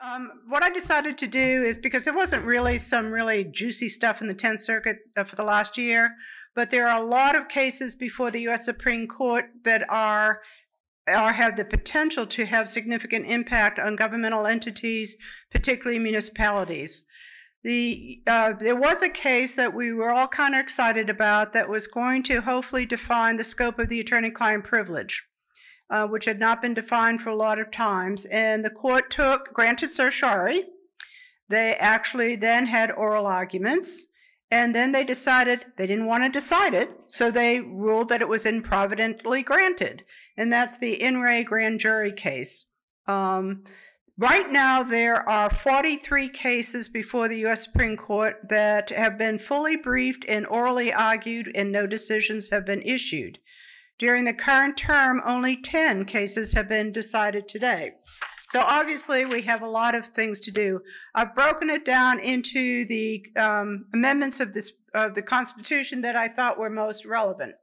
Um, what I decided to do is because there wasn't really some really juicy stuff in the 10th Circuit uh, for the last year, but there are a lot of cases before the U.S. Supreme Court that are or have the potential to have significant impact on governmental entities, particularly municipalities. The, uh, there was a case that we were all kind of excited about that was going to hopefully define the scope of the attorney-client privilege uh, which had not been defined for a lot of times. And the court took, granted certiorari. They actually then had oral arguments. And then they decided they didn't want to decide it, so they ruled that it was improvidently granted. And that's the In re grand jury case. Um, right now, there are 43 cases before the U.S. Supreme Court that have been fully briefed and orally argued, and no decisions have been issued. During the current term, only 10 cases have been decided today. So obviously, we have a lot of things to do. I've broken it down into the um, amendments of, this, of the Constitution that I thought were most relevant.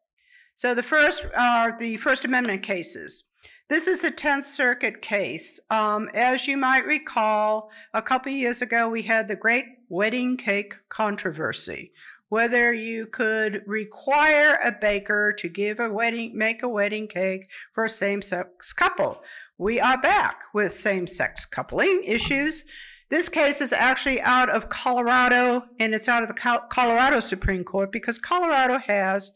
So the first are the First Amendment cases. This is a 10th Circuit case. Um, as you might recall, a couple years ago, we had the great wedding cake controversy, whether you could require a baker to give a wedding, make a wedding cake for a same-sex couple. We are back with same-sex coupling issues. This case is actually out of Colorado, and it's out of the Colorado Supreme Court because Colorado has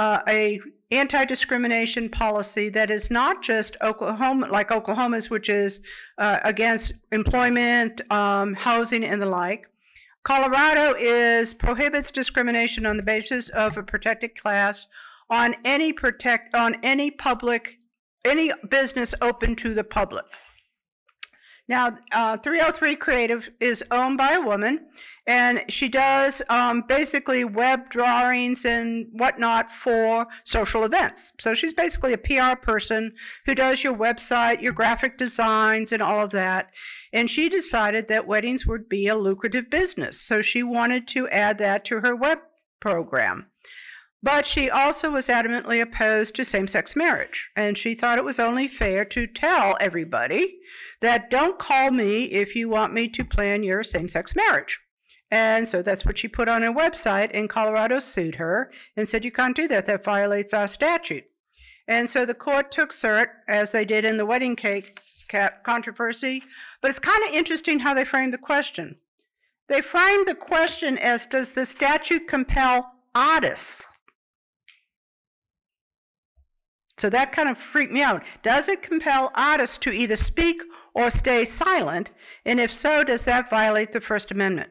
uh, a anti-discrimination policy that is not just Oklahoma, like Oklahoma's, which is uh, against employment, um, housing, and the like, Colorado is prohibits discrimination on the basis of a protected class on any protect on any public any business open to the public. Now, uh, 303 Creative is owned by a woman, and she does um, basically web drawings and whatnot for social events. So she's basically a PR person who does your website, your graphic designs, and all of that. And she decided that weddings would be a lucrative business. So she wanted to add that to her web program. But she also was adamantly opposed to same sex marriage, and she thought it was only fair to tell everybody that don't call me if you want me to plan your same sex marriage. And so that's what she put on her website, and Colorado sued her and said, You can't do that, that violates our statute. And so the court took cert, as they did in the wedding cake controversy, but it's kind of interesting how they framed the question. They framed the question as Does the statute compel artists? So that kind of freaked me out. Does it compel artists to either speak or stay silent? And if so, does that violate the First Amendment?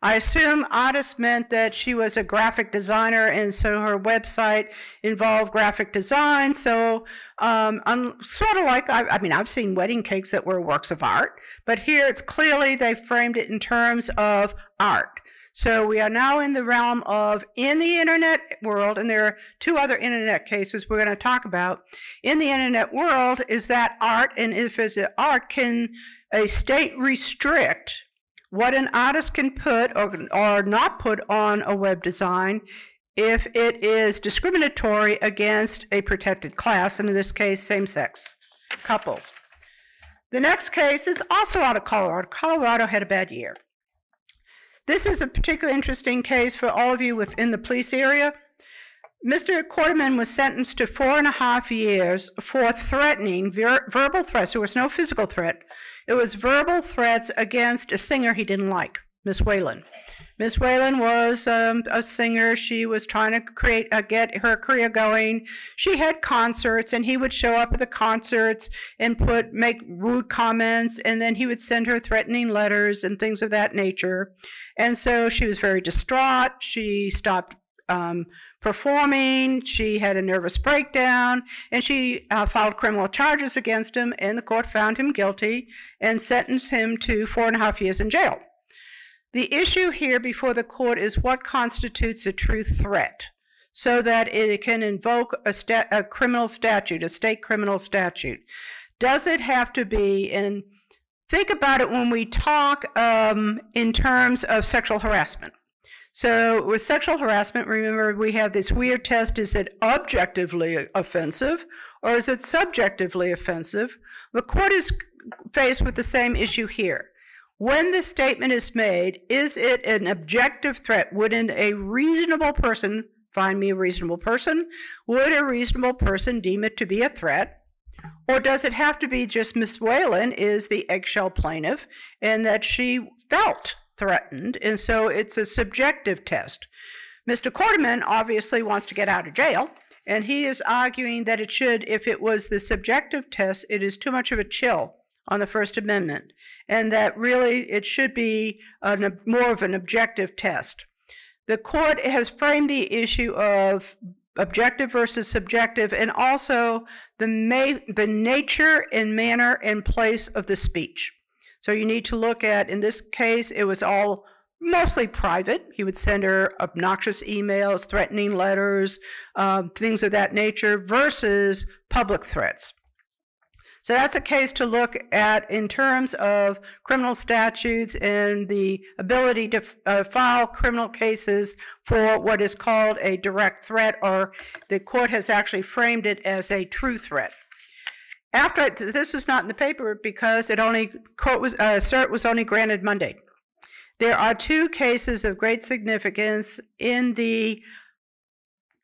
I assume artist meant that she was a graphic designer, and so her website involved graphic design. So, um, I'm sort of like I, I mean, I've seen wedding cakes that were works of art, but here it's clearly they framed it in terms of art. So we are now in the realm of in the internet world, and there are two other internet cases we're going to talk about. In the internet world, is that art, and if it's art, can a state restrict what an artist can put or, or not put on a web design if it is discriminatory against a protected class, and in this case, same-sex couples. The next case is also out of Colorado. Colorado had a bad year. This is a particularly interesting case for all of you within the police area. Mr. Counterman was sentenced to four and a half years for threatening ver verbal threats. There was no physical threat. It was verbal threats against a singer he didn't like, Miss Whalen. Miss Whalen was um, a singer. She was trying to create, uh, get her career going. She had concerts, and he would show up at the concerts and put make rude comments, and then he would send her threatening letters and things of that nature. And so she was very distraught. She stopped um, performing. She had a nervous breakdown, and she uh, filed criminal charges against him. And the court found him guilty and sentenced him to four and a half years in jail. The issue here before the court is what constitutes a true threat so that it can invoke a, a, criminal statute, a state criminal statute. Does it have to be, and think about it when we talk um, in terms of sexual harassment. So with sexual harassment, remember we have this weird test is it objectively offensive or is it subjectively offensive? The court is faced with the same issue here. When the statement is made, is it an objective threat? Wouldn't a reasonable person find me a reasonable person? Would a reasonable person deem it to be a threat? Or does it have to be just Miss Whalen is the eggshell plaintiff and that she felt threatened, and so it's a subjective test. Mr. Counterman obviously wants to get out of jail, and he is arguing that it should, if it was the subjective test, it is too much of a chill on the First Amendment, and that really it should be an, more of an objective test. The court has framed the issue of objective versus subjective, and also the, ma- the nature and manner and place of the speech. So you need to look at, in this case, it was all mostly private. He would send her obnoxious emails, threatening letters, um, things of that nature, versus public threats. So that's a case to look at in terms of criminal statutes and the ability to uh, file criminal cases for what is called a direct threat, or the court has actually framed it as a true threat. After this is not in the paper because it only court was uh, cert was only granted Monday. There are two cases of great significance in the,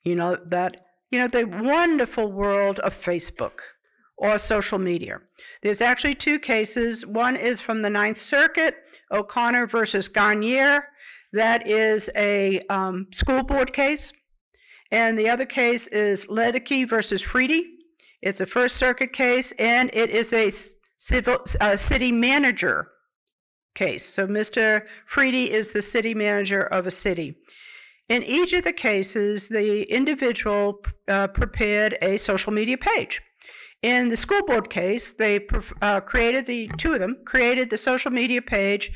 you know that you know the wonderful world of Facebook or social media. There's actually two cases. One is from the Ninth Circuit, O'Connor versus Garnier. That is a um, school board case. And the other case is Lindke versus Freedy. It's a First Circuit case, and it is a civil uh, city manager case. So Mr. Freedy is the city manager of a city. In each of the cases, the individual uh, prepared a social media page. In the school board case, they uh, created the two of them created the social media page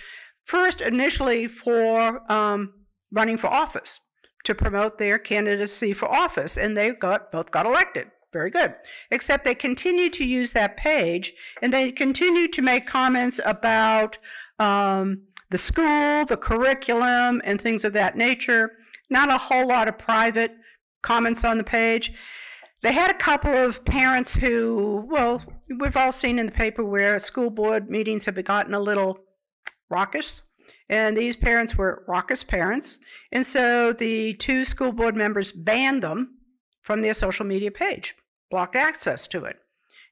first initially for um, running for office to promote their candidacy for office, and they got both got elected. Very good. Except they continue to use that page, and they continue to make comments about um, the school, the curriculum, and things of that nature. Not a whole lot of private comments on the page. They had a couple of parents who, well, we've all seen in the paper where school board meetings have gotten a little raucous. And these parents were raucous parents. And so the two school board members banned them from their social media page, blocked access to it.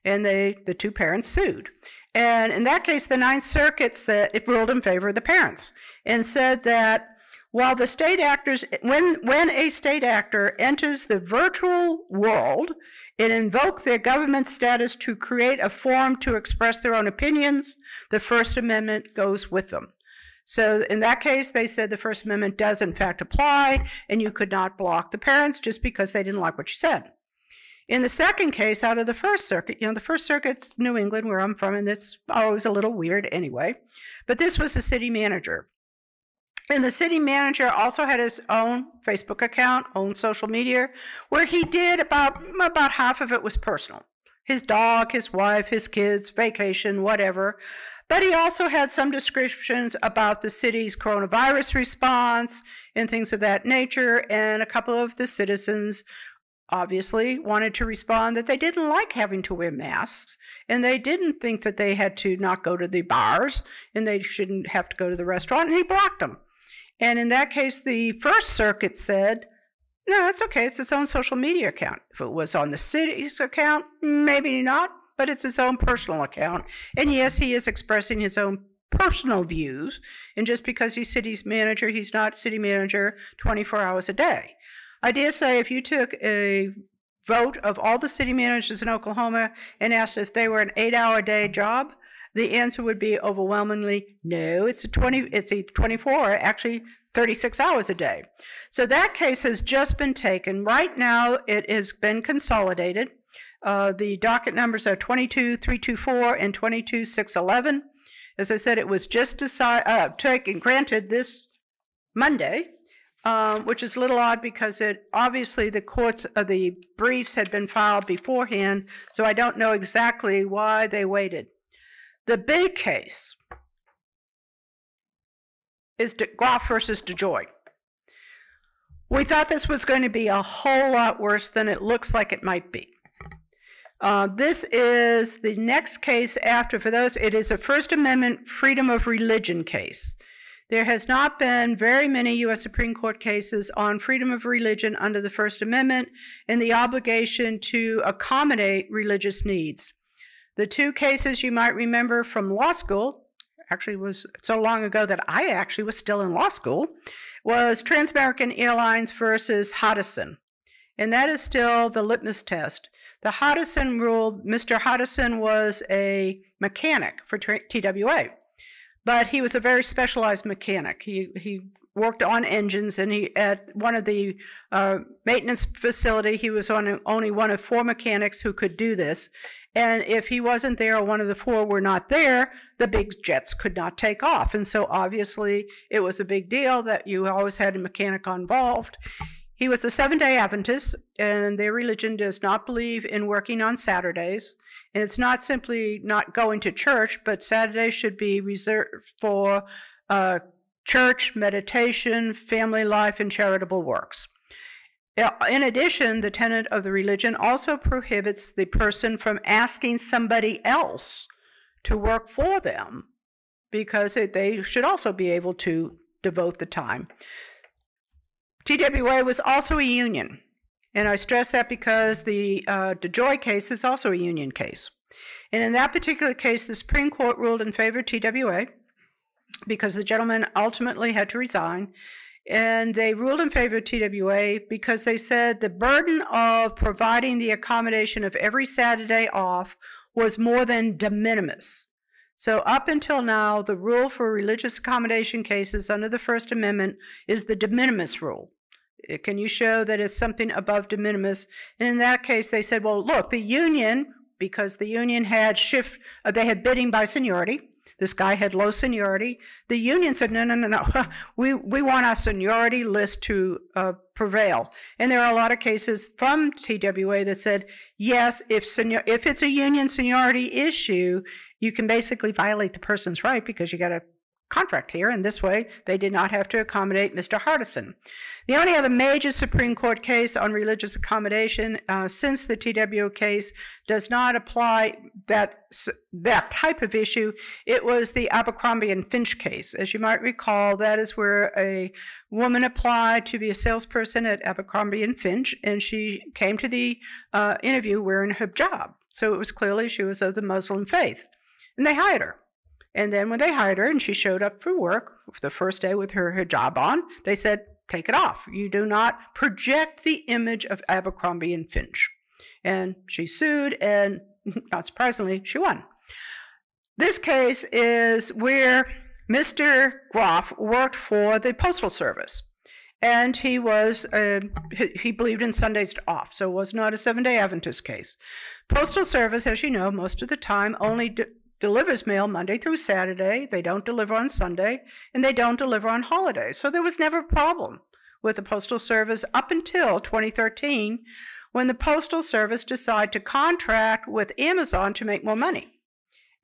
And they, the two parents sued. And in that case, the Ninth Circuit said it ruled in favor of the parents and said that while the state actors, when, when a state actor enters the virtual world, it invokes their government status to create a forum to express their own opinions. The First Amendment goes with them. So in that case, they said the First Amendment does in fact apply, and you could not block the parents just because they didn't like what you said. In the second case, out of the First Circuit, you know, the First Circuit's New England, where I'm from, and it's always a little weird anyway. But this was the city manager. And the city manager also had his own Facebook account, own social media, where he did about about half of it was personal. His dog, his wife, his kids, vacation, whatever. But he also had some descriptions about the city's coronavirus response and things of that nature. And a couple of the citizens obviously wanted to respond that they didn't like having to wear masks and they didn't think that they had to not go to the bars and they shouldn't have to go to the restaurant. And he blocked them. And in that case, the First Circuit said, no, that's okay. It's its own social media account. If it was on the city's account, maybe not, but it's his own personal account. And yes, he is expressing his own personal views. And just because he's city's manager, he's not city manager 24 hours a day. I dare say if you took a vote of all the city managers in Oklahoma and asked if they were an eight hour day job, the answer would be overwhelmingly no. It's a 20, it's a 24, actually 36 hours a day. So that case has just been taken. Right now, it has been consolidated. Uh, the docket numbers are 22324 and 22611. As I said, it was just decided, uh, taken, granted this Monday, um, which is a little odd because it obviously the courts, uh, the briefs had been filed beforehand, so I don't know exactly why they waited. The big case is De Groff versus DeJoy. We thought this was going to be a whole lot worse than it looks like it might be. Uh, this is the next case after, for those, it is a First Amendment freedom of religion case. There has not been very many U.S. Supreme Court cases on freedom of religion under the First Amendment and the obligation to accommodate religious needs. The two cases you might remember from law school, actually was so long ago that I actually was still in law school, was Transamerican Airlines versus Hardison. And that is still the litmus test. The Hardison ruled Mr. Hardison was a mechanic for TWA, but he was a very specialized mechanic. He, he worked on engines and he at one of the uh, maintenance facility he was on only one of four mechanics who could do this and if he wasn't there or one of the four were not there the big jets could not take off and so obviously it was a big deal that you always had a mechanic involved he was a seven day Adventist, and their religion does not believe in working on Saturdays. And it's not simply not going to church, but Saturdays should be reserved for uh, church, meditation, family life, and charitable works. In addition, the tenet of the religion also prohibits the person from asking somebody else to work for them because they should also be able to devote the time. TWA was also a union. And I stress that because the uh, DeJoy case is also a union case. And in that particular case, the Supreme Court ruled in favor of TWA because the gentleman ultimately had to resign. And they ruled in favor of TWA because they said the burden of providing the accommodation of every Saturday off was more than de minimis. So, up until now, the rule for religious accommodation cases under the First Amendment is the de minimis rule. Can you show that it's something above de minimis? And in that case, they said, well, look, the union, because the union had shift, uh, they had bidding by seniority. This guy had low seniority. The union said, no, no, no, no. we, we want our seniority list to uh, prevail. And there are a lot of cases from TWA that said, yes, if, senior, if it's a union seniority issue, you can basically violate the person's right because you got to contract here, and this way they did not have to accommodate Mr. Hardison. The only other major Supreme Court case on religious accommodation uh, since the TWA case does not apply that, that type of issue. It was the Abercrombie and Fitch case. As you might recall, that is where a woman applied to be a salesperson at Abercrombie and Fitch, and she came to the uh, interview wearing a hijab. So it was clearly she was of the Muslim faith. And they hired her. And then when they hired her and she showed up for work the first day with her hijab on, they said, take it off. You do not project the image of Abercrombie and Fitch. And she sued, and not surprisingly, she won. This case is where Mr. Groff worked for the Postal Service. And he was, uh, he believed in Sundays off, so it was not a seven day Adventist case. Postal Service, as you know, most of the time only delivers mail Monday through Saturday. They don't deliver on Sunday, and they don't deliver on holidays. So there was never a problem with the Postal Service up until 2013 when the Postal Service decided to contract with Amazon to make more money.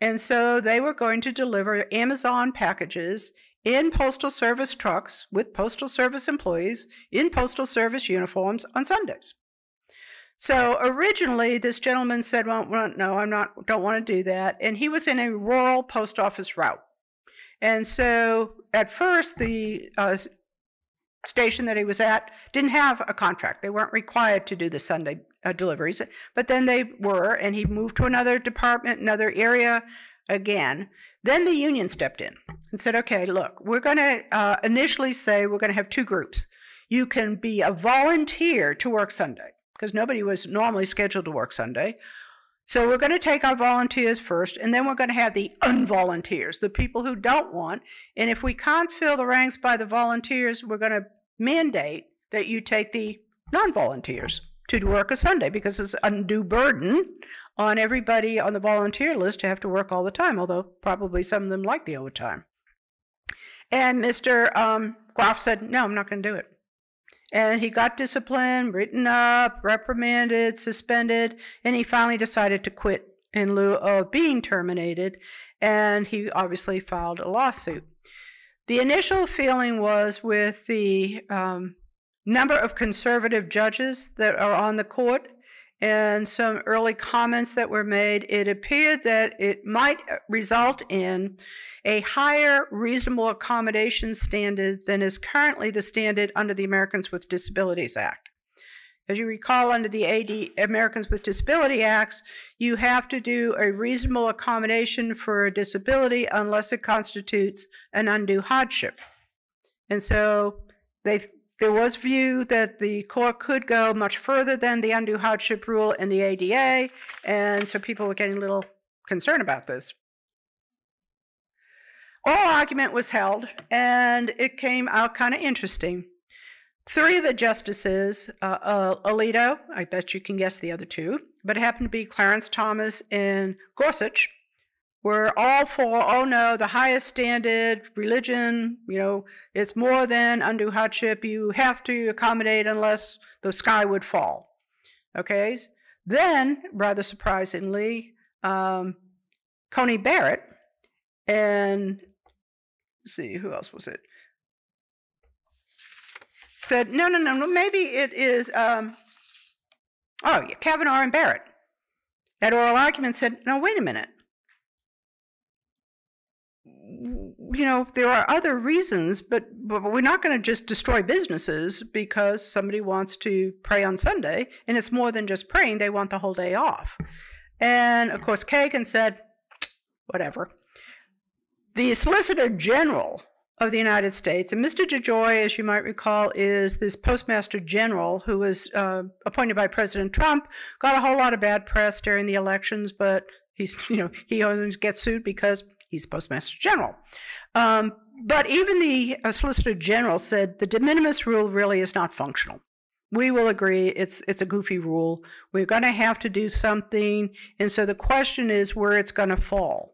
And so they were going to deliver Amazon packages in Postal Service trucks with Postal Service employees in Postal Service uniforms on Sundays. So originally, this gentleman said, well, no, I'm not, don't want to do that. And he was in a rural post office route. And so at first, the uh, station that he was at didn't have a contract. They weren't required to do the Sunday uh, deliveries, but then they were, and he moved to another department, another area again. Then the union stepped in and said, okay, look, we're going to uh, initially say we're going to have two groups. You can be a volunteer to work Sunday because nobody was normally scheduled to work Sunday. So we're going to take our volunteers first, and then we're going to have the unvolunteers, the people who don't want. And if we can't fill the ranks by the volunteers, we're going to mandate that you take the non-volunteers to work a Sunday because it's an undue burden on everybody on the volunteer list to have to work all the time, although probably some of them like the overtime. And Mr. Um, Groff said, no, I'm not going to do it. And he got disciplined, written up, reprimanded, suspended, and he finally decided to quit in lieu of being terminated. And he obviously filed a lawsuit. The initial feeling was with the um, number of conservative judges that are on the court and some early comments that were made, it appeared that it might uh, result in a higher reasonable accommodation standard than is currently the standard under the Americans with Disabilities Act. As you recall, under the AD, Americans with Disability Acts, you have to do a reasonable accommodation for a disability unless it constitutes an undue hardship. And so they there was view that the court could go much further than the undue hardship rule in the ADA, and so people were getting a little concerned about this. Oral argument was held, and it came out kind of interesting. Three of the justices, uh, uh, Alito, I bet you can guess the other two, but it happened to be Clarence Thomas and Gorsuch, were all for, oh no, the highest standard, religion, you know, it's more than undue hardship. You have to accommodate unless the sky would fall. Okay? Then, rather surprisingly, um, Coney Barrett and see, who else was it? Said, no, no, no, no, maybe it is, um, oh, yeah, Kavanaugh and Barrett. That oral argument said, no, wait a minute. You know, there are other reasons, but, but we're not going to just destroy businesses because somebody wants to pray on Sunday, and it's more than just praying, they want the whole day off. And of course, Kagan said, whatever. The Solicitor General of the United States, and Mr. DeJoy, as you might recall, is this Postmaster General who was uh, appointed by President Trump, got a whole lot of bad press during the elections, but he's, you know, he always gets sued because he's Postmaster General. Um, but even the uh, Solicitor General said the de minimis rule really is not functional. We will agree it's it's a goofy rule. We're going to have to do something, and so the question is where it's going to fall.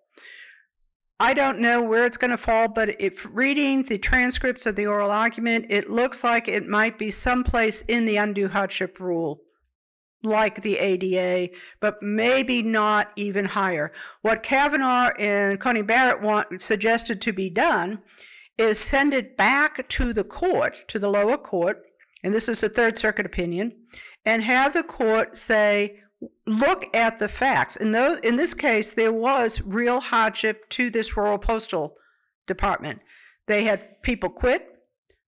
I don't know where it's going to fall, but if reading the transcripts of the oral argument, it looks like it might be someplace in the undue hardship rule like the ADA, but maybe not even higher. What Kavanaugh and Coney Barrett want, suggested to be done is send it back to the court, to the lower court, and this is a Third Circuit opinion, and have the court say, look at the facts. In, those, in this case, there was real hardship to this rural postal department. They had people quit,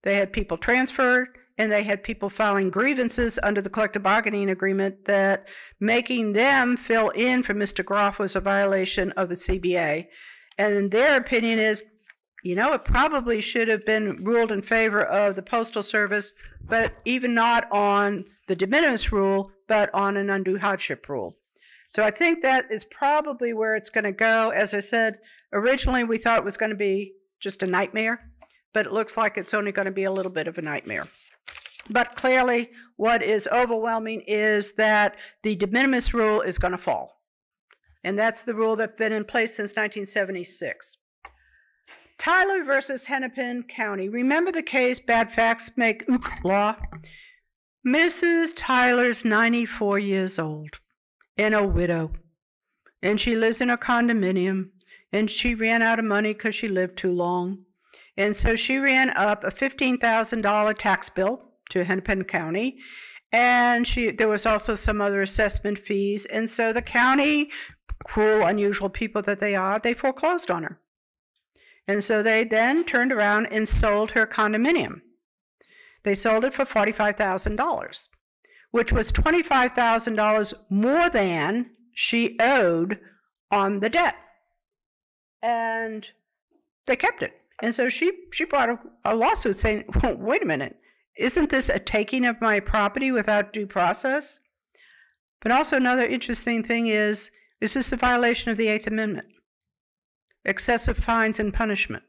they had people transferred, and they had people filing grievances under the collective bargaining agreement that making them fill in for Mr. Groff was a violation of the CBA. And their opinion is, you know, it probably should have been ruled in favor of the Postal Service, but even not on the de minimis rule, but on an undue hardship rule. So I think that is probably where it's going to go. As I said, originally we thought it was going to be just a nightmare, but it looks like it's only going to be a little bit of a nightmare. But clearly, what is overwhelming is that the de minimis rule is going to fall. And that's the rule that's been in place since 1976. Tyler versus Hennepin County. Remember the case Bad Facts Make Law? Mrs. Tyler's 94 years old and a widow. And she lives in a condominium. And she ran out of money because she lived too long. And so she ran up a $15,000 tax bill to Hennepin County. And she, there was also some other assessment fees. And so the county, cruel, unusual people that they are, they foreclosed on her. And so they then turned around and sold her condominium. They sold it for $45,000, which was $25,000 more than she owed on the debt. And they kept it. And so she, she brought a, a lawsuit saying, well, wait a minute, isn't this a taking of my property without due process? But also, another interesting thing is is this a violation of the Eighth Amendment? Excessive fines and punishment.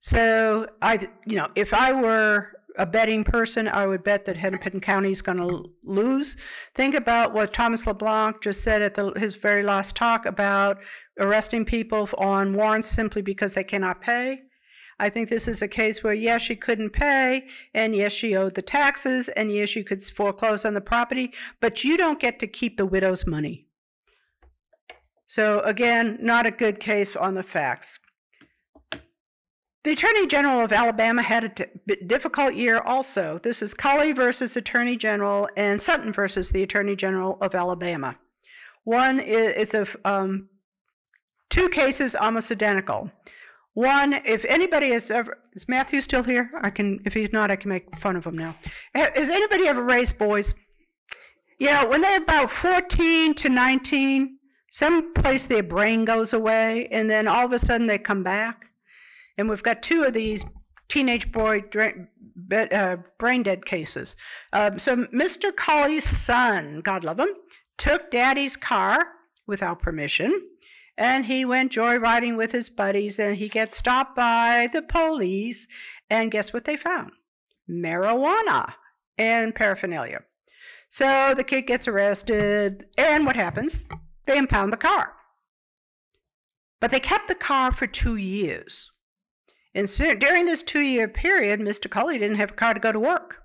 So, I, you know, if I were a betting person, I would bet that Hennepin County is going to lose. Think about what Thomas LeBlanc just said at the, his very last talk about arresting people on warrants simply because they cannot pay. I think this is a case where, yes, she couldn't pay, and yes, she owed the taxes, and yes, you could foreclose on the property, but you don't get to keep the widow's money. So, again, not a good case on the facts. The Attorney General of Alabama had a difficult year also. This is Culley versus Attorney General and Sutton versus the Attorney General of Alabama. One is, it's a um, two cases almost identical. One, if anybody has ever, is Matthew still here? I can, if he's not, I can make fun of him now. Has anybody ever raised boys? You know, when they're about 14 to 19, someplace their brain goes away, and then all of a sudden they come back. And we've got two of these teenage boy uh, brain dead cases. Um, so Mr. Culley's son, God love him, took daddy's car without permission, and he went joyriding with his buddies, and he gets stopped by the police, and guess what they found? Marijuana and paraphernalia. So the kid gets arrested, and what happens? They impound the car. But they kept the car for two years. And so during this two year period, Mr. Culley didn't have a car to go to work.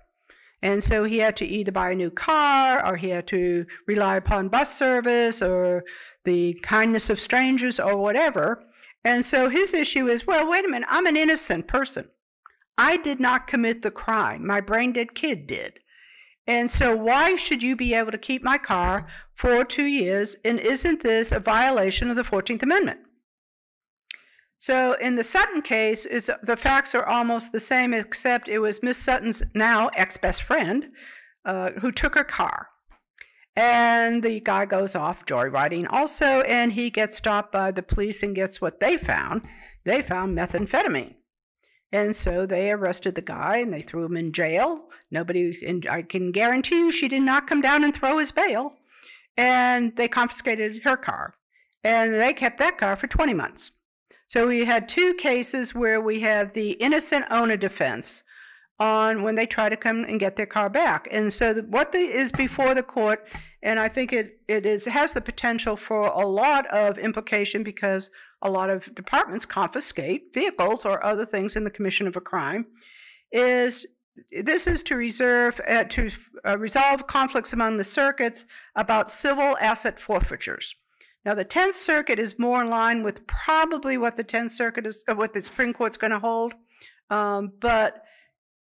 And so he had to either buy a new car or he had to rely upon bus service or the kindness of strangers or whatever. And so his issue is well, wait a minute, I'm an innocent person. I did not commit the crime. My brain dead kid did. And so, why should you be able to keep my car for two years? And isn't this a violation of the 14th Amendment? So, in the Sutton case, the facts are almost the same, except it was Miss Sutton's now ex best friend uh, who took her car. And the guy goes off joyriding also, and he gets stopped by the police and gets what they found. They found methamphetamine. And so they arrested the guy and they threw him in jail. Nobody, and I can guarantee you she did not come down and throw his bail. And they confiscated her car. And they kept that car for 20 months. So we had two cases where we had the innocent owner defense on when they try to come and get their car back. And so the, what the, is before the court, and I think it, it is has the potential for a lot of implication because a lot of departments confiscate vehicles or other things in the commission of a crime, is this is to reserve uh, to uh, resolve conflicts among the circuits about civil asset forfeitures. Now, the Tenth Circuit is more in line with probably what the Tenth Circuit is, uh, what the Supreme Court's going to hold, um, but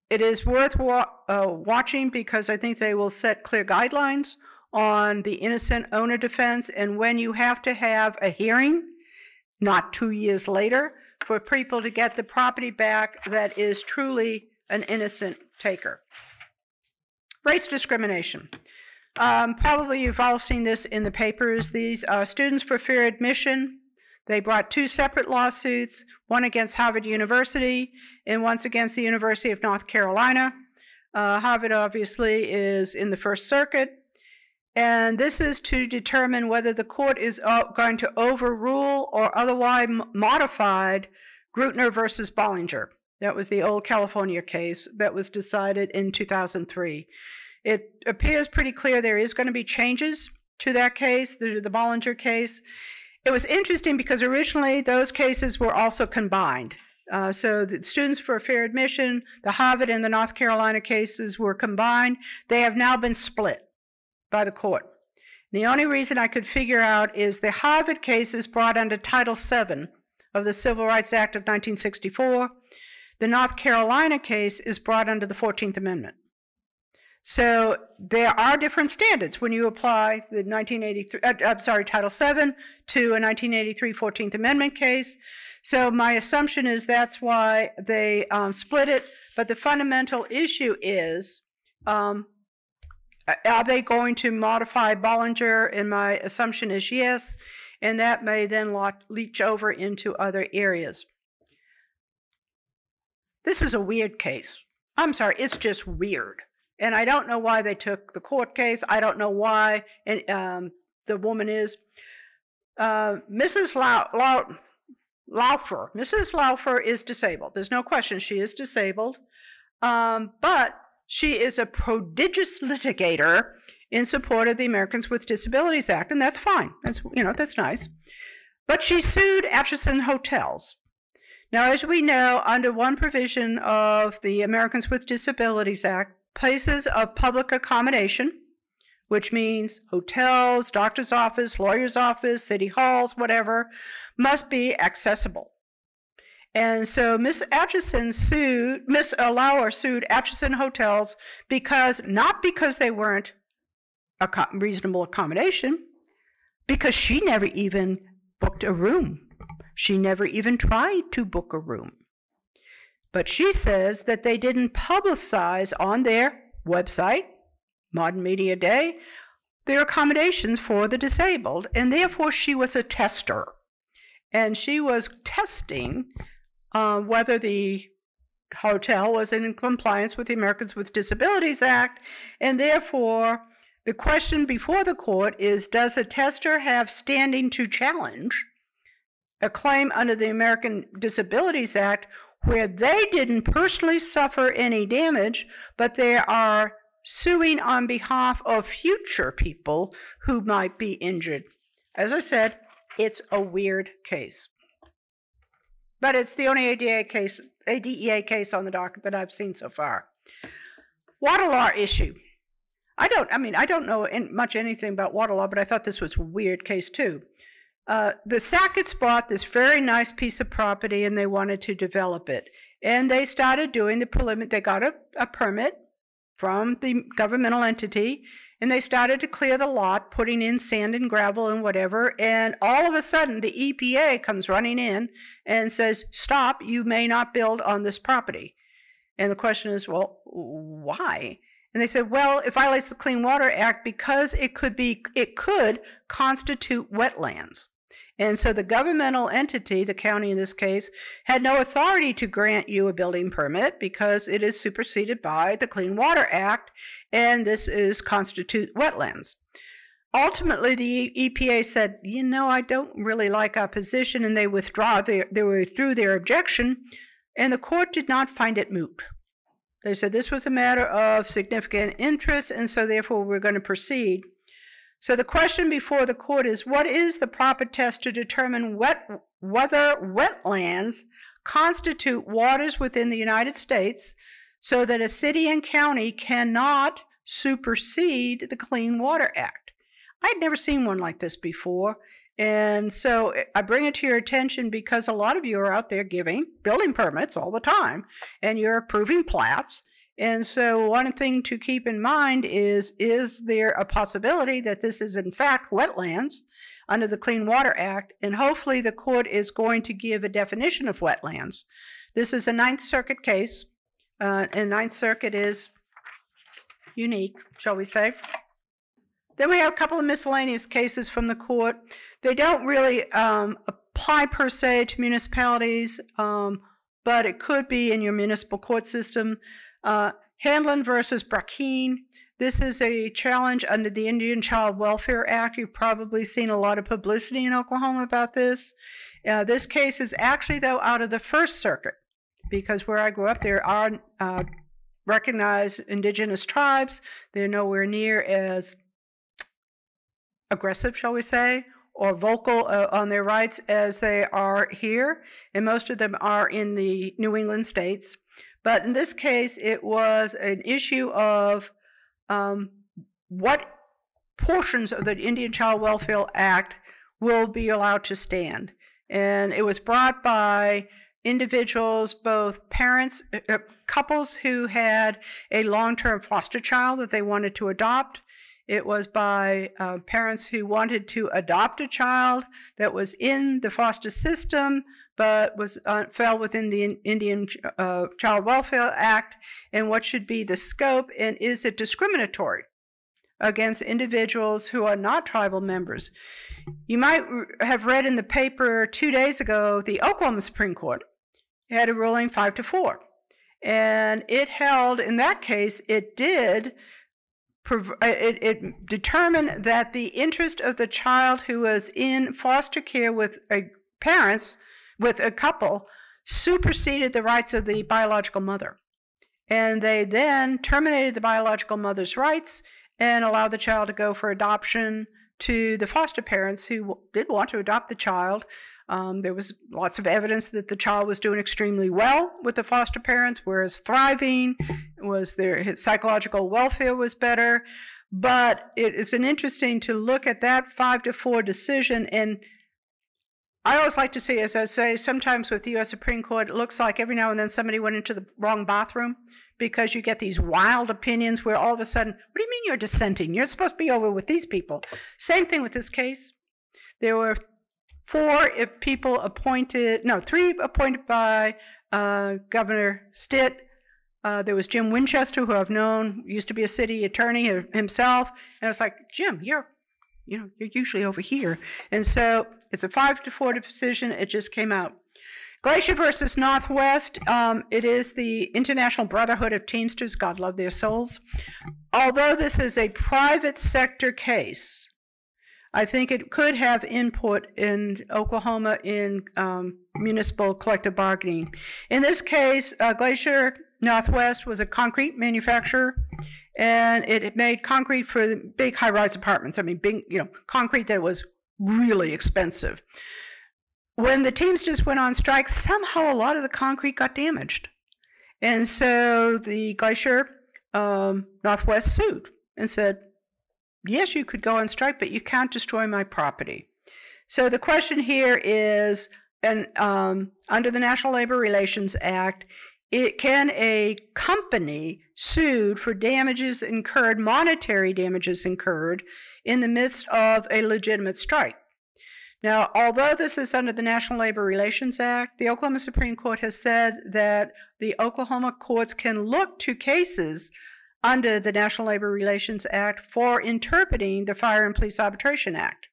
it is worth wa uh, watching because I think they will set clear guidelines on the innocent owner defense and when you have to have a hearing, not two years later, for people to get the property back that is truly an innocent taker. Race discrimination. Um, probably you've all seen this in the papers. These uh, students for fair admission, they brought two separate lawsuits, one against Harvard University and once against the University of North Carolina. Uh, Harvard obviously is in the First Circuit. And this is to determine whether the court is uh, going to overrule or otherwise modified Grutter versus Bollinger. That was the old California case that was decided in 2003. It appears pretty clear there is going to be changes to that case, the, the Bollinger case. It was interesting because originally those cases were also combined. Uh, so the students for fair admission, the Harvard and the North Carolina cases were combined. They have now been split by the court. The only reason I could figure out is the Harvard case is brought under Title VII of the Civil Rights Act of 1964. The North Carolina case is brought under the 14th Amendment. So there are different standards when you apply the 1983, uh, I'm sorry, Title VII to a 1983 14th Amendment case. So my assumption is that's why they um, split it. But the fundamental issue is, um, are they going to modify Bollinger? And my assumption is yes. And that may then leach over into other areas. This is a weird case. I'm sorry, it's just weird. And I don't know why they took the court case. I don't know why and, um, the woman is. Uh, Mrs. Lau- Lau- Laufer, Mrs. Laufer is disabled. There's no question she is disabled. Um, but she is a prodigious litigator in support of the Americans with Disabilities Act, and that's fine. That's you know that's nice. But she sued Acheson Hotels. Now, as we know, under one provision of the Americans with Disabilities Act, places of public accommodation, which means hotels, doctor's office, lawyer's office, city halls, whatever, must be accessible. And so Miss Acheson sued, Miss Lauer sued Acheson Hotels because, not because they weren't a reasonable accommodation, because she never even booked a room. She never even tried to book a room. But she says that they didn't publicize on their website, Modern Media Day, their accommodations for the disabled, and therefore she was a tester. And she was testing uh, whether the hotel was in compliance with the Americans with Disabilities Act, and therefore the question before the court is Does the tester have standing to challenge a claim under the American Disabilities Act where they didn't personally suffer any damage, but they are suing on behalf of future people who might be injured. As I said, it's a weird case. But it's the only ADA case, ADEA case on the docket that I've seen so far. Water law issue. I don't, I mean, I don't know much anything about water law, but I thought this was a weird case too. Uh, the Sacketts bought this very nice piece of property and they wanted to develop it. And they started doing the preliminary, they got a, a permit from the governmental entity and they started to clear the lot, putting in sand and gravel and whatever. And all of a sudden, the EPA comes running in and says, Stop, you may not build on this property. And the question is, Well, why? And they said, well, it violates the Clean Water Act because it could be it could constitute wetlands. And so the governmental entity, the county in this case, had no authority to grant you a building permit because it is superseded by the Clean Water Act, and this is constitute wetlands. Ultimately, the EPA said, you know, I don't really like our position, and they withdraw their, they withdrew their objection, and the court did not find it moot. They said this was a matter of significant interest, and so therefore we're going to proceed. So the question before the court is what is the proper test to determine wet, whether wetlands constitute waters within the United States so that a city and county cannot supersede the Clean Water Act? I'd never seen one like this before. And so eh, I bring it to your attention because a lot of you are out there giving building permits all the time and you're approving plats and so, one thing to keep in mind is is there a possibility that this is in fact wetlands under the Clean Water Act? And hopefully, the court is going to give a definition of wetlands. This is a Ninth Circuit case, uh, and Ninth Circuit is unique, shall we say. Then we have a couple of miscellaneous cases from the court. They don't really um, apply per se to municipalities, um, but it could be in your municipal court system. Uh, Haaland versus Brackeen. This is a challenge under the Indian Child Welfare Act. You've probably seen a lot of publicity in Oklahoma about this. Uh, this case is actually, though, out of the First Circuit because where I grew up, there are uh, recognized indigenous tribes. They're nowhere near as aggressive, shall we say, or vocal uh, on their rights as they are here. And most of them are in the New England states. But in this case, it was an issue of um, what portions of the Indian Child Welfare Act will be allowed to stand. And it was brought by individuals, both parents, uh, uh couples who had a long term foster child that they wanted to adopt. It was by uh, parents who wanted to adopt a child that was in the foster system but was uh, fell within the Indian uh, Child Welfare Act and what should be the scope and is it discriminatory against individuals who are not tribal members. You might have read in the paper 2 days ago the Oklahoma Supreme Court had a ruling 5 to 4 and it held in that case it did it, it, determined that the interest of the child who was in foster care with a parents with a couple superseded the rights of the biological mother. And they then terminated the biological mother's rights and allowed the child to go for adoption to the foster parents who did want to adopt the child. Um, there was lots of evidence that the child was doing extremely well with the foster parents, whereas thriving was their psychological welfare was better. But it is an interesting to look at that five to four decision and I always like to see, as I say, sometimes with the U.S. Supreme Court, it looks like every now and then somebody went into the wrong bathroom because you get these wild opinions where all of a sudden, what do you mean you're dissenting? You're supposed to be over with these people. Same thing with this case. There were four people appointed, no, three appointed by uh, Governor Stitt. Uh, there was Jim Winchester, who I've known, used to be a city attorney himself. And I was like, Jim, you're, you know, you're usually over here. And so it's a five to four decision. It just came out. Glacier versus Northwest, um, it is the International Brotherhood of Teamsters, God love their souls. Although this is a private sector case, I think it could have input in Oklahoma in um, municipal collective bargaining. In this case, uh, Glacier Northwest was a concrete manufacturer, and it made concrete for big high-rise apartments. I mean, big, you know, concrete that was really expensive when the Teamsters went on strike, somehow a lot of the concrete got damaged. And so the Glacier um, Northwest sued and said, yes, you could go on strike, but you can't destroy my property. So the question here is, and um, under the National Labor Relations Act, it, can a company sued for damages incurred, monetary damages incurred, in the midst of a legitimate strike? Now, although this is under the National Labor Relations Act, the Oklahoma Supreme Court has said that the Oklahoma courts can look to cases under the National Labor Relations Act for interpreting the Fire and Police Arbitration Act.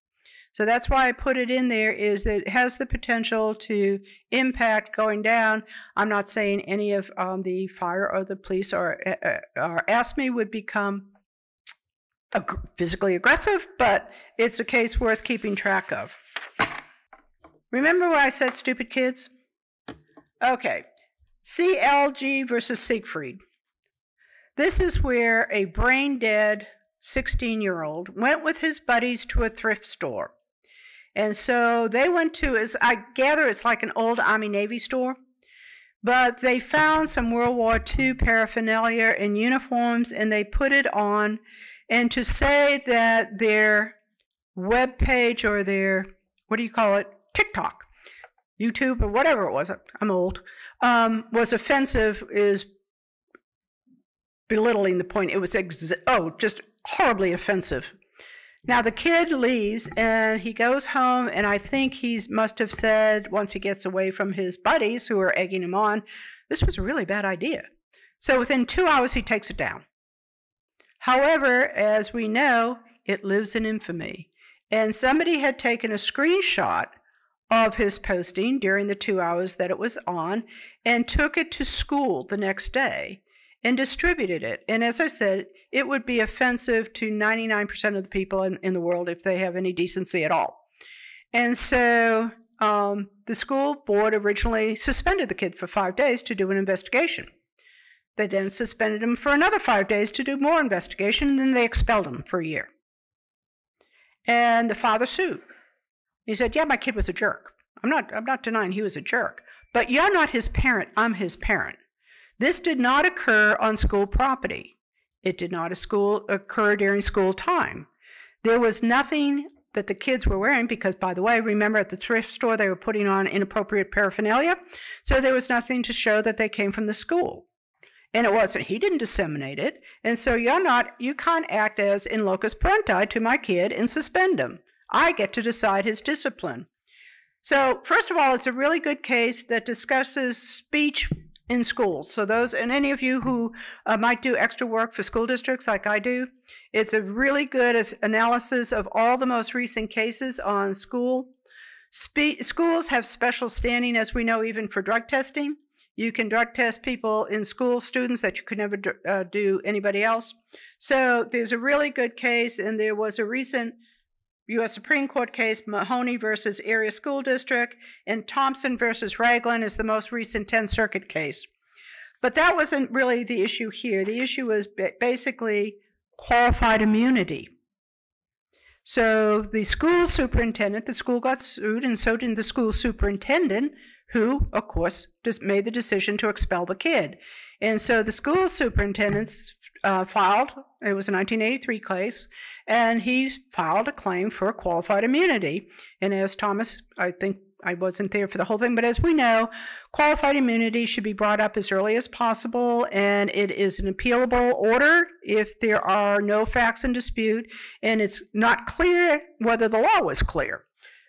So that's why I put it in there is that it has the potential to impact going down. I'm not saying any of um, the fire or the police or, uh, or AFSCME would become ag physically aggressive, but it's a case worth keeping track of. Remember where I said stupid kids? Okay. CLG versus Siegfried. This is where a brain dead 16 year old went with his buddies to a thrift store. And so they went to, as I gather, it's like an old Army Navy store. But they found some World War II paraphernalia and uniforms and they put it on. And to say that their web page or their, what do you call it, TikTok, YouTube, or whatever it was, I'm old, um, was offensive is belittling the point. It was, oh, just horribly offensive. Now the kid leaves and he goes home, and I think he must have said, once he gets away from his buddies who are egging him on, this was a really bad idea. So within two hours, he takes it down. However, as we know, it lives in infamy. And somebody had taken a screenshot of his posting during the two hours that it was on and took it to school the next day and distributed it. And as I said, it would be offensive to 99% of the people in, in the world if they have any decency at all. And so um, the school board originally suspended the kid for five days to do an investigation. They then suspended him for another five days to do more investigation, and then they expelled him for a year. And the father sued. He said, Yeah, my kid was a jerk. I'm not, I'm not denying he was a jerk, but you're not his parent. I'm his parent. This did not occur on school property. It did not school, occur during school time. There was nothing that the kids were wearing because, by the way, remember at the thrift store they were putting on inappropriate paraphernalia. So there was nothing to show that they came from the school. And it wasn't, he didn't disseminate it. And so you're not, you can't act as in locus parenti to my kid and suspend him. I get to decide his discipline. So, first of all, it's a really good case that discusses speech in schools. So, those and any of you who uh, might do extra work for school districts like I do, it's a really good analysis of all the most recent cases on school. Spe- schools have special standing, as we know, even for drug testing. You can drug test people in school, students that you could never uh, do anybody else. So, there's a really good case, and there was a recent U.S. Supreme Court case, Mahanoy versus Area School District, and Thompson versus Ragland is the most recent 10th Circuit case. But that wasn't really the issue here. The issue was basically qualified immunity. So the school superintendent, the school got sued, and so did the school superintendent, who, of course, just made the decision to expel the kid. And so the school superintendents uh, filed, it was a 1983 case, and he filed a claim for qualified immunity. And as Thomas, I think I wasn't there for the whole thing, but as we know, qualified immunity should be brought up as early as possible, and it is an appealable order if there are no facts in dispute and it's not clear whether the law was clear.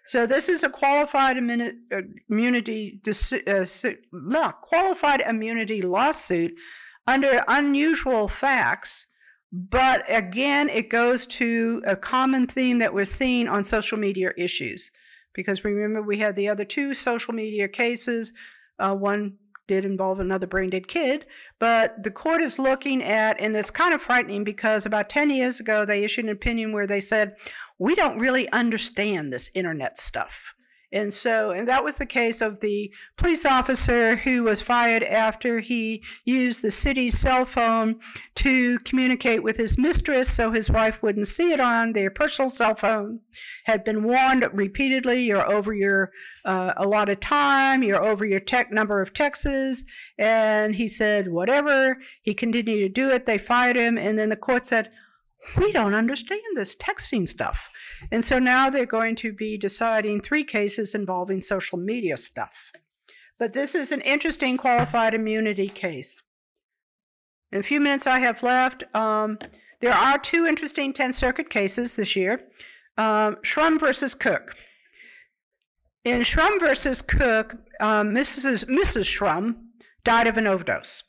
So this is a qualified immunity uh, qualified immunity lawsuit under unusual facts, but again, it goes to a common theme that we're seeing on social media issues. Because remember, we had the other two social media cases. Uh, one did involve another brain dead kid, but the court is looking at, and it's kind of frightening because about 10 years ago, they issued an opinion where they said, we don't really understand this internet stuff. And so, and that was the case of the police officer who was fired after he used the city's cell phone to communicate with his mistress so his wife wouldn't see it on their personal cell phone. Had been warned repeatedly, you're over your uh, of time, you're over your tech number of texts. And he said, whatever. He continued to do it. They fired him. And then the court said, we don't understand this texting stuff. And so now they're going to be deciding three cases involving social media stuff. But this is an interesting qualified immunity case. In a few minutes I have left, um, there are two interesting 10th Circuit cases this year um, Shrum versus Cooke. In Shrum versus Cooke, um, Mrs. Mrs. Shrum died of an overdose.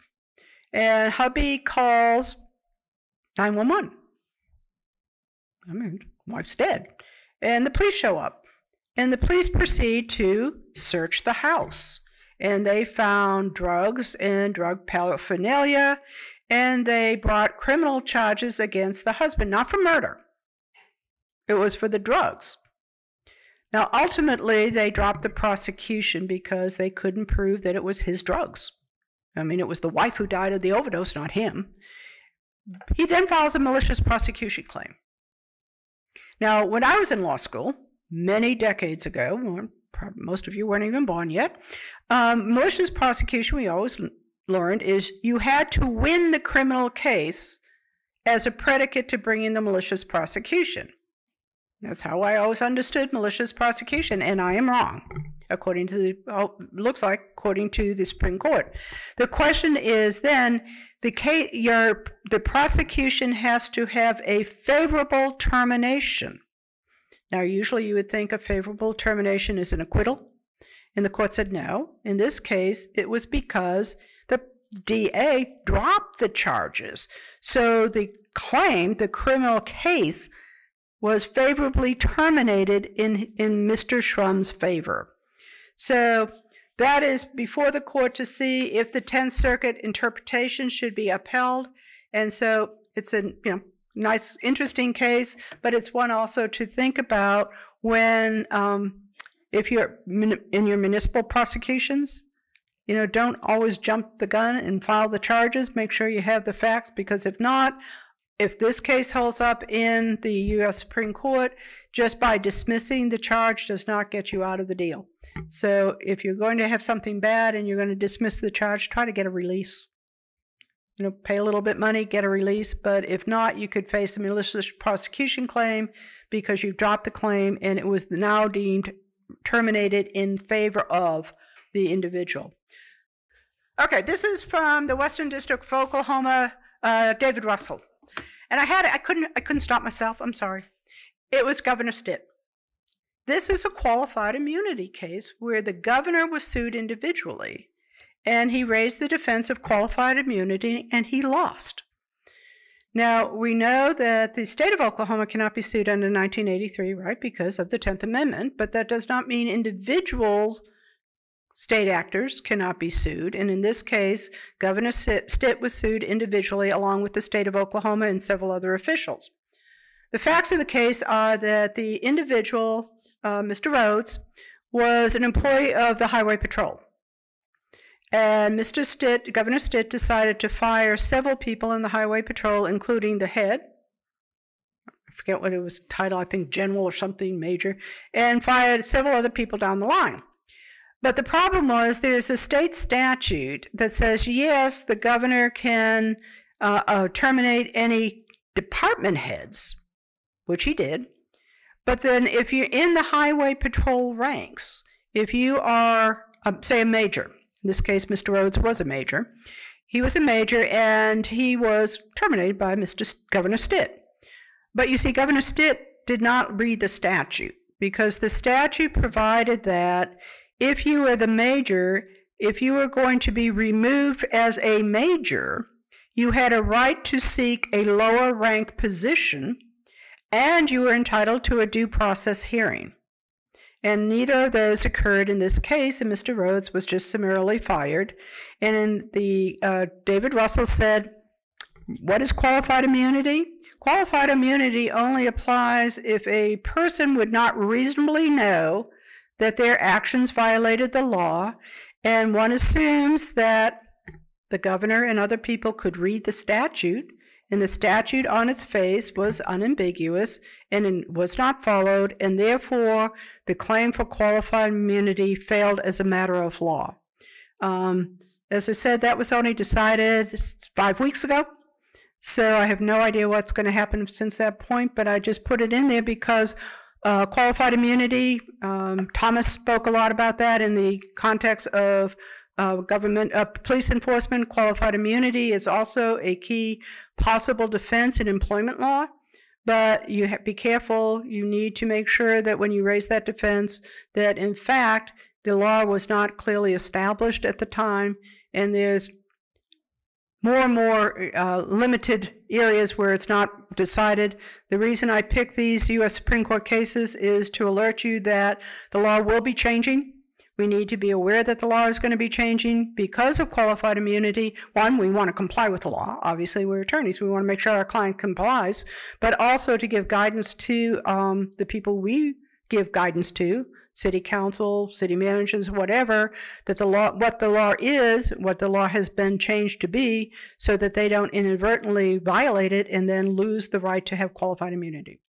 And hubby calls 911. I mean, wife's dead. And the police show up. And the police proceed to search the house. And they found drugs and drug paraphernalia. And they brought criminal charges against the husband, not for murder. It was for the drugs. Now, ultimately, they dropped the prosecution because they couldn't prove that it was his drugs. I mean, it was the wife who died of the overdose, not him. He then files a malicious prosecution claim. Now, when I was in law school, many decades ago, most of you weren't even born yet, um, malicious prosecution, we always learned, is you had to win the criminal case as a predicate to bringing the malicious prosecution. That's how I always understood malicious prosecution, and I am wrong, according to the, oh, looks like, according to the Supreme Court. The question is then, the, case, your, the prosecution has to have a favorable termination. Now, usually you would think a favorable termination is an acquittal, and the court said no. In this case, it was because the DA dropped the charges. So the claim, the criminal case, was favorably terminated in, in Mr. Shrum's favor. So that is before the court to see if the 10th Circuit interpretation should be upheld. And so it's a you know nice, interesting case, but it's one also to think about when um, if you're in your municipal prosecutions. You know, don't always jump the gun and file the charges. Make sure you have the facts because if not, if this case holds up in the U.S. Supreme Court, just by dismissing the charge does not get you out of the deal. So if you're going to have something bad and you're going to dismiss the charge, try to get a release. You know, pay a little bit money, get a release, but if not, you could face a malicious prosecution claim because you dropped the claim and it was now deemed terminated in favor of the individual. Okay, this is from the Western District of Oklahoma, uh, David Russell. And I had I couldn't I couldn't stop myself. I'm sorry. It was Governor Stitt. This is a qualified immunity case where the governor was sued individually and he raised the defense of qualified immunity and he lost. Now, we know that the state of Oklahoma cannot be sued under 1983, right, because of the 10th Amendment, but that does not mean individuals, state actors, cannot be sued. And in this case, Governor Stitt was sued individually along with the state of Oklahoma and several other officials. The facts of the case are that the individual uh, Mr. Rhodes, was an employee of the Highway Patrol. And Mr. Stitt, Governor Stitt, decided to fire several people in the Highway Patrol, including the head. I forget what it was title, I think general or something major, and fired several other people down the line. But the problem was there's a state statute that says yes, the governor can uh, uh, terminate any department heads, which he did. But then if you're in the highway patrol ranks, if you are, uh, say, a major, in this case, Mr. Rhodes was a major, he was a major and he was terminated by Mr. Governor Stitt. But you see, Governor Stitt did not read the statute because the statute provided that if you were the major, if you were going to be removed as a major, you had a right to seek a lower rank position and you were entitled to a due process hearing. And neither of those occurred in this case, and Mr. Rhodes was just summarily fired. And the uh, David Russell said, "What is qualified immunity? Qualified immunity only applies if a person would not reasonably know that their actions violated the law, and one assumes that the governor and other people could read the statute and the statute on its face was unambiguous and was not followed, and therefore the claim for qualified immunity failed as a matter of law. Um, as I said, that was only decided five weeks ago. So I have no idea what's going to happen since that point, but I just put it in there because uh, qualified immunity, um, Thomas spoke a lot about that in the context of uh, government, uh, police enforcement, qualified immunity is also a key possible defense in employment law. But you have, be careful. You need to make sure that when you raise that defense, that in fact the law was not clearly established at the time, and there's more and more uh, limited areas where it's not decided. The reason I pick these U.S. Supreme Court cases is to alert you that the law will be changing we need to be aware that the law is going to be changing because of qualified immunity. One, we want to comply with the law. Obviously, we're attorneys. We want to make sure our client complies, but also to give guidance to um, the people we give guidance to, city council, city managers, whatever, that the law, what the law is, what the law has been changed to be, so that they don't inadvertently violate it and then lose the right to have qualified immunity.